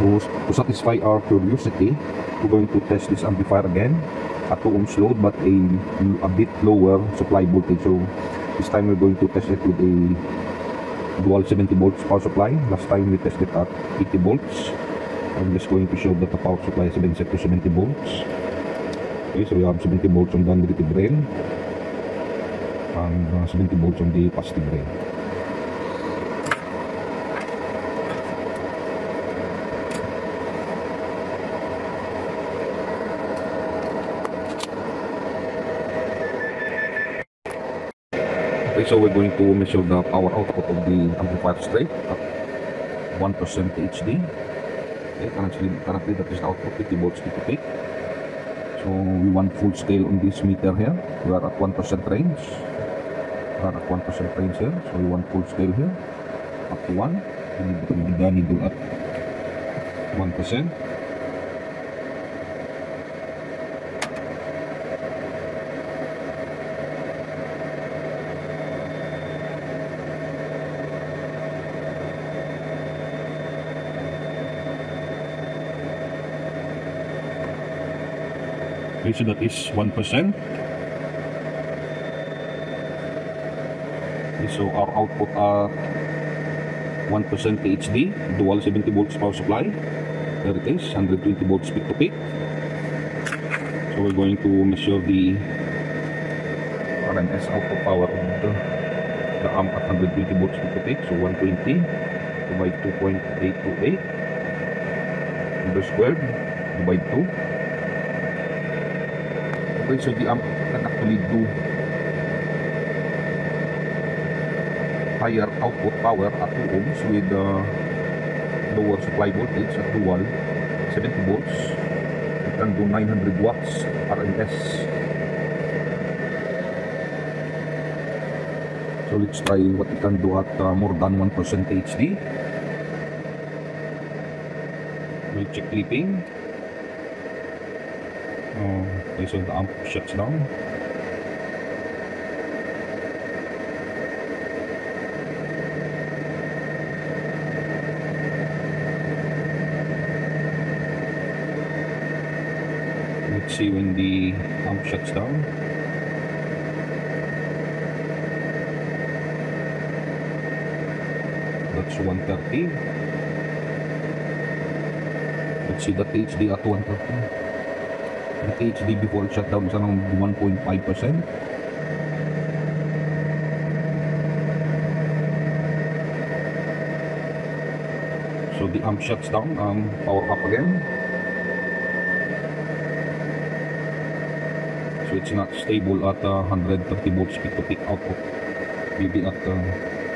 To, to satisfy our curiosity, we're going to test this amplifier again at 2 ohms load but a, a bit lower supply voltage. So this time we're going to test it with a dual 70 volts power supply. Last time we tested at 80 volts. I'm just going to show that the power supply has been set to 70 volts. Okay, so we have 70 volts on the negative rail and uh, 70 volts on the positive rail. Okay, so we're going to measure the power output of the amplifier straight at 1% HD. Okay, currently, currently that is the output 50 volts to peak. So we want full scale on this meter here. We are at 1% range. We are at 1% range here. So we want full scale here. Up to 1. We need to be needle at 1%. Okay, so that is 1%. Okay, so our output are 1% THD, dual 70 volts power supply. There it is, 120 volts peak to peak. So we're going to measure the RMS output power of the, the amp at 120 volts peak to peak. So 120 divide 2.828 under squared divide 2 Okay, so the amp can actually do higher output power at 2 ohms with uh, lower supply voltage at dual 70 volts. It can do 900 watts RMS. So let's try what it can do at uh, more than 1% HD. We'll check clipping. Oh, so the amp shuts down. Let's see when the amp shuts down. That's 130. Let's see the HD at 130. The HD before it shut down is around 1.5%. So the amp shuts down, um, power up again. So it's not stable at uh, 130 volts peak to peak output. Maybe at uh,